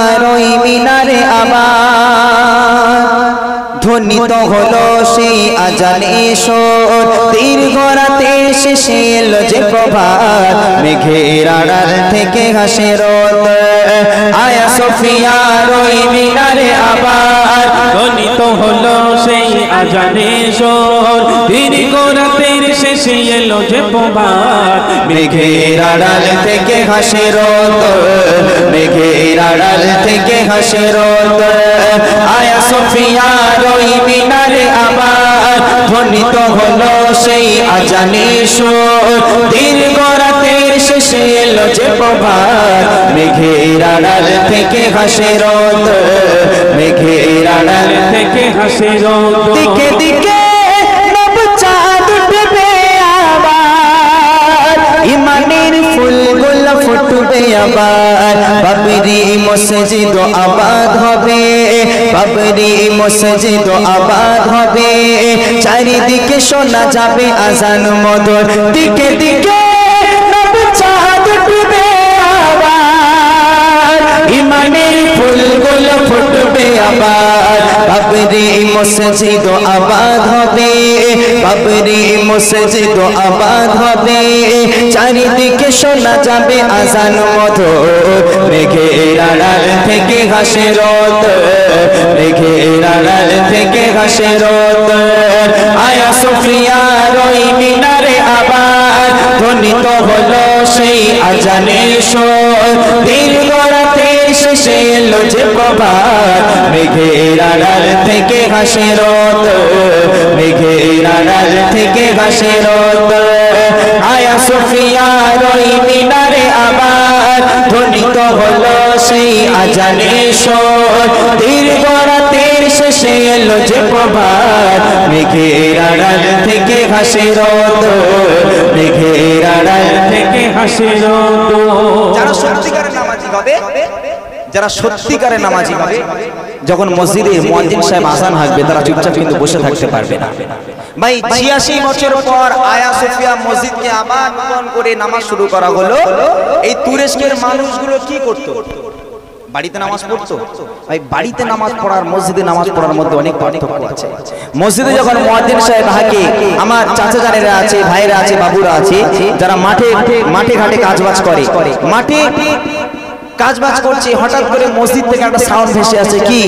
আর ওই মিনারে আবার ধ্বনিত হলো সেই আজানে সোর দীর্ঘ রাতে শেষে এলো যে প্রভাত, মেঘের আড়াল থেকে ঘাসের রোদ। আয়া সোফিয়ার ওই মিনারে আবার ধ্বনিত হলো সেই আজানে সোর দীর্ঘ রাতের শেষে এলো যে প্রভাত মেঘের আড়াল থেকে রোদ মেঘের আড়াল থেকে রোদ। আয়া সোফিয়ার ওই মিনারে আবার ধ্বনিত হলো সেই আজানে দীর্ঘ রাতের শেষে এলো যে প্রভাত মেঘের আড়াল থেকে রোদ মেঘের আড়াল থেকে হাসে রোদ। দিকে দিকে আবার বাবরি মসজিদ আবাদ হবে, বাবরি মসজিদ আবাদ হবে। চারিদিকে শোনা যাবে আজান মধুর দিকে দিকে ইমানের ফুলগুলো ফুটবে আবার। বাবরি মসজিদ আবাদ হবে, বাবরি মসজিদ আবাদ হবে। চারিদিকে শোনা যাবে আজান মধু মেঘের আড়াল থেকে ঘাসের রোদ মেঘের আড়াল থেকে ঘাসের রোদ আয়া সোফিয়ার ওই মিনারে আবার ধ্বনিত হলো সেই আজানে সোর। দীর্ঘ শেষে এলো যে প্রভাত। মেঘের আড়াল থেকে ঘাসের রোদ। মেঘের আড়াল থেকে ঘাসের রোদ। আয়া সোফিয়ার ওই মিনারে আবার। ধ্বনিত হলো সেই আজানে সোর দীর্ঘ রাতের শেষে এলো যে প্রভাত। মেঘের আড়াল থেকে ঘাসের রোদ। মেঘের আড়াল থেকে হাসে রোদ। যারা সত্যিকারের নামাজি হবে যারা সত্যিকারের নামাজি হবে, যখন মসজিদে মুয়াজ্জিন সাহেব আজান হাঁকবে, তারা চুপচাপ কিন্তু বসে থাকতে পারবে না। ভাই, ছিয়াশি বছর পর আয়া সোফিয়া মসজিদকে আবার নতুন করে নামাজ শুরু করা হলো। এই তুরস্কের মানুষগুলো কি করতো? বাড়িতে নামাজ পড়তো? ভাই, বাড়িতে নামাজ পড়ার, মসজিদে নামাজ পড়ার মধ্যে অনেক পার্থক্য আছে। মসজিদে যখন মুয়াজ্জিন সাহেব হাঁকে, আমার চাচা জানেরা আছে ভাইরা আছে, বাবুরা আছে, যারা মাঠে মাঠে ঘাটে কাজবাজ করে, মাঠে কাজবাজ করছে, হঠাৎ করে মসজিদ থেকে একটা সাউন্ড ভেসে আসে, কি?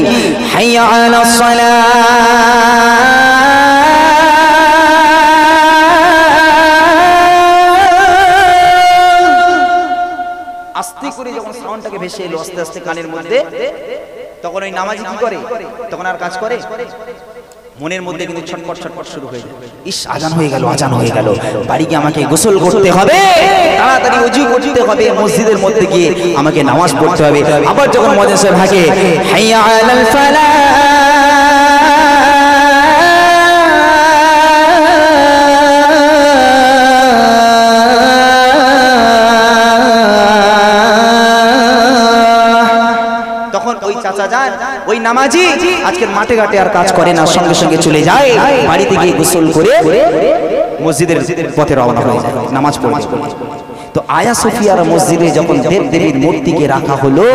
আস্তে করে যখন সাউন্ডটাকে ভেসে এলো, আস্তে আস্তে কানের মধ্যে, তখন ওই নামাজি কি করে? তখন আর কাজ করে? মনের মধ্যে কিন্তু ছটপট ছটপট শুরু হয়ে যায়। ইস, আজান হয়ে গেল, আজান হয়ে গেল। বাড়ি গিয়ে আমাকে গোসল করতে হবে। তাড়াতাড়ি হবে মসজিদের মধ্যে গিয়ে আমাকে নামাজ পড়তে হবে। আবার যখন মজা সাহেব ওই চাচা ওই আজকের মাঠে ঘাটে আর কাজ করে না, সঙ্গে সঙ্গে চলে যায়, বাড়িতে গিয়ে করে মসজিদের পথে রওনা হয়ে যায়, নামাজ পড়ে তো আয়া সুফিয়ার মসজিদে যখন দেব দেবীর মূর্তিকে রাখা হলো,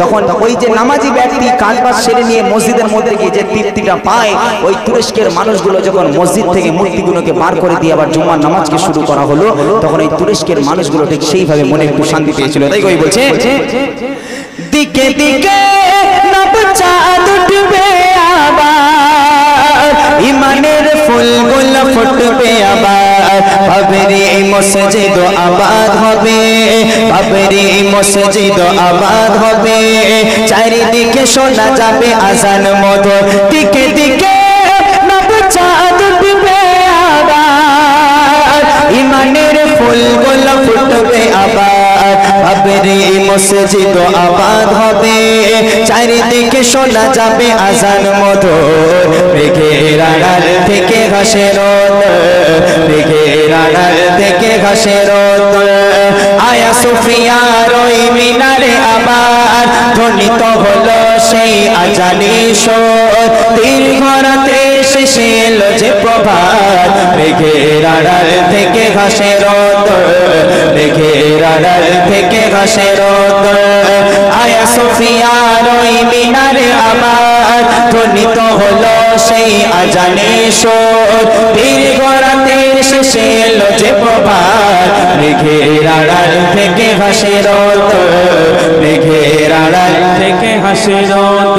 তখন ওই যে নামাজি ব্যক্তি কাজবাজ সেরে নিয়ে মসজিদের মধ্যে গিয়ে যে তৃপ্তিটা পায়, ওই তুরস্কের মানুষগুলো যখন মসজিদ থেকে মূর্তিগুলোকে বার করে দিয়ে আবার জুম্মার নামাজকে শুরু করা হলো, তখন এই তুরস্কের মানুষগুলো ঠিক সেইভাবে মনে একটু শান্তি পেয়েছিল। তাই কই বলছে, দিকে দিকে আবার, ইমানের ফুলগুলো ফুটবে আবার। বাবরি মসজিদ আবাদ হবে মসজিদ আবাদ হবে। চারিদিকে শোনা যাবে আজান মধুর, দিকে দিকে নবচাঁদ উঠবে আবার। ফুটবে আবার বাবরি মসজিদ আবাদ হবে। চারিদিকে শোনা যাবে আজান মধুর, মেঘের আড়াল থেকে ঘাসের মেঘের থেকে রোদ আয়া সুফিয়ার ওই মিনারে আবার। ধ্বনিত হলো সেই আজানি সোর দীর্ঘ রাতে শেষে এলো যে প্রভাত। মেঘের আড়াল থেকে রোদ মেঘের আড়াল থেকে রোদ আয়া সোফিয়ার মিনারে আবার। ধ্বনিত হলো সেই আজানে সোর শেষে এলো যে মেঘের আড়াল থেকে হাসির মেঘের আড়াল থেকে হাসে রত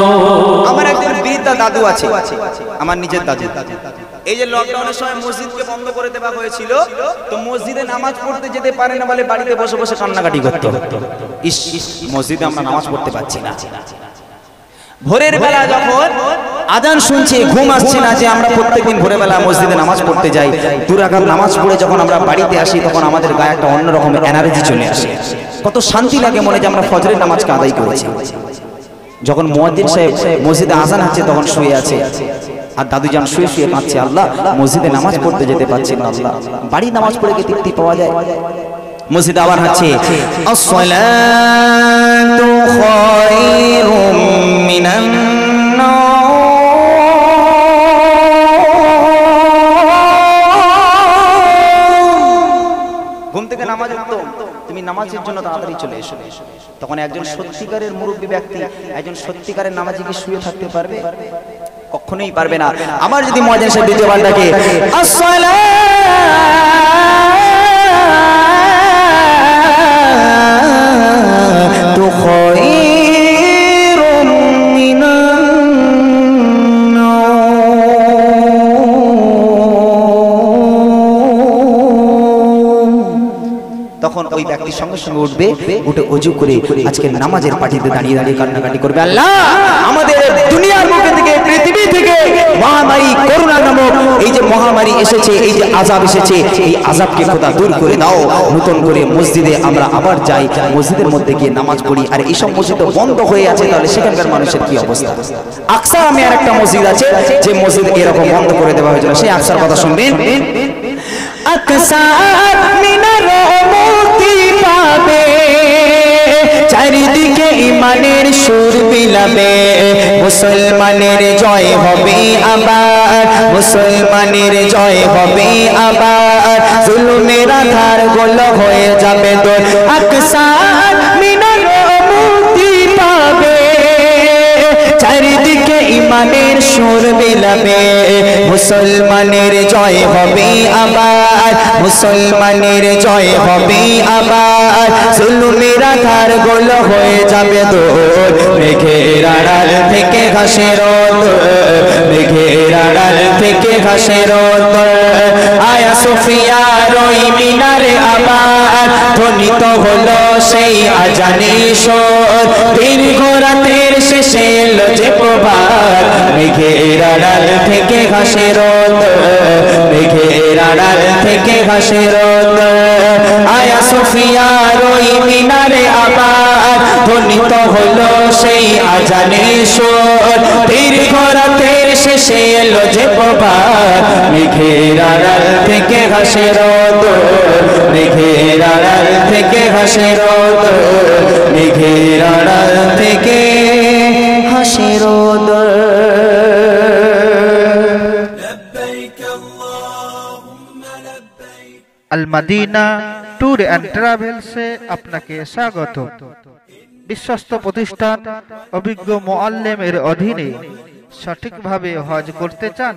আমার একজন বৃদ্ধা দাদু আছে। আমার নিজের দাদু। এই যে লকডাউনের সময় মসজিদকে বন্ধ করে দেওয়া হয়েছিল তো মসজিদে নামাজ পড়তে যেতে পারে না বলে বাড়িতে বসে বসে কান্নাকাটি করতে। ইস, মসজিদে আমরা নামাজ পড়তে পারছি না। ভোরের বেলা যখন আজান শুনছে, ঘুম আসছে না যে আমরা প্রত্যেকদিন ভোরের বেলা মসজিদে নামাজ পড়তে যাই। দুরাকাত নামাজ পড়ে যখন আমরা বাড়িতে আসি, তখন আমাদের গায়ে একটা অন্যরকম এনার্জি চলে আসে। কত শান্তি লাগে মনে যে আমরা ফজরের নামাজকে আদায় করেছি। যখন মুয়াজ্জিন সাহেব মসজিদে আজান হচ্ছে, তখন শুয়ে আছে। আর দাদু যান শুয়ে শুয়ে কাঁদছে, আল্লাহ, মসজিদে নামাজ পড়তে যেতে পারছে না, আল্লাহ। বাড়ি নামাজ পড়ে কি তৃপ্তি পাওয়া যায়? মসজিদে আবার হচ্ছে মিনান ঘুম থেকে নামাজ উঠতো, তুমি নামাজের জন্য তাড়াতাড়ি চলে এসো। তখন একজন সত্যিকারের মুরব্বী ব্যক্তি, একজন সত্যিকারের নামাজি কি শুয়ে থাকতে পারবে? কখনোই পারবে না। আমার যদি মজা সে দ্বিতীয় বার ডাকে আসসালাতু তখন ওই ব্যক্তি সঙ্গে সঙ্গে উঠবে, উঠে অজু করে আজকে নামাজের পাটিতে দাঁড়িয়ে দাঁড়িয়ে কান্নাকাটি করবে। আল্লাহ! আমাদের দুনিয়ার মুখে থেকে পৃথিবী থেকে মহামারী, করোনা নামক এই যে মহামারী এসেছে, এই যে আজাব এসেছে, এই আজাবকে খোদা দূর করে দাও। নতুন করে মসজিদে আমরা আবার যাই, মসজিদের মধ্যে গিয়ে নামাজ পড়ি। আর এইসব মসজিদ বন্ধ হয়ে আছে, তাহলে সেখানকার মানুষের কি অবস্থা? আকসা আমি আর একটা মসজিদ আছে, যে মসজিদ এরকম বন্ধ করে দেওয়া হয়েছিল। সেই আকসার কথা শুনবেন? আকসার মিনার পাবে চারিদিকে ইমানের সুর বিলাবে। মুসলমানের জয় হবে আবার, মুসলমানের জয় হবে আবার। জুলুমের আধার গোল হয়ে যাবে তোর আকসার মিনার মুক্তি পাবে। চারিদিকে ইমানের সুর বিলাবে মুসলমানের জয় হবে আবার, মুসলমানের জয় হবে আবার। জুলুমের আধার গোল হয়ে যাবে দোর, মেঘের আড়াল থেকে ঘাসের মেঘের আড়াল থেকে ঘাসের আয়া সুফিয়া রই মিনারে আবার। ধ্বনিত হলো সেই আজানে সোর দীর্ঘ রাতের শেষে যে প্রভাত। মেঘের আড়াল থেকে ঘাসের মেঘের আড়াল থেকে ঘাসের আয়া সুফিয়া রই মিনারে ধ্বনিত হলো সেই আজানে সোর দীর্ঘ রাতের শেষে এলো যে প্রভাত। মেঘের আড়াল থেকে ঘাসের মেঘের আড়াল থেকে ঘাসের মেঘের আড়াল থেকে হাসির আল মাদিনা ট্যুর অ্যান্ড ট্রাভেলসে আপনাকে স্বাগত। বিশ্বস্ত প্রতিষ্ঠান, অভিজ্ঞ মোয়াল্লেমের অধীনে সঠিকভাবে হজ করতে চান,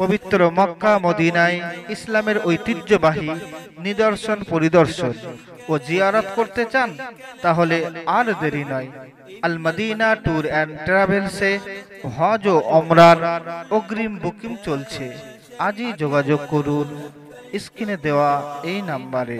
পবিত্র মক্কা, মদিনায় ইসলামের ঐতিহ্যবাহী নিদর্শন পরিদর্শন ও জিয়ারত করতে চান, তাহলে আর দেরি নয়। আল মদিনা ট্যুর অ্যান্ড ট্রাভেলসে হজ ও অমরার অগ্রিম বুকিং চলছে। আজই যোগাযোগ করুন। স্ক্রিনে দেওয়া এই নাম্বারে।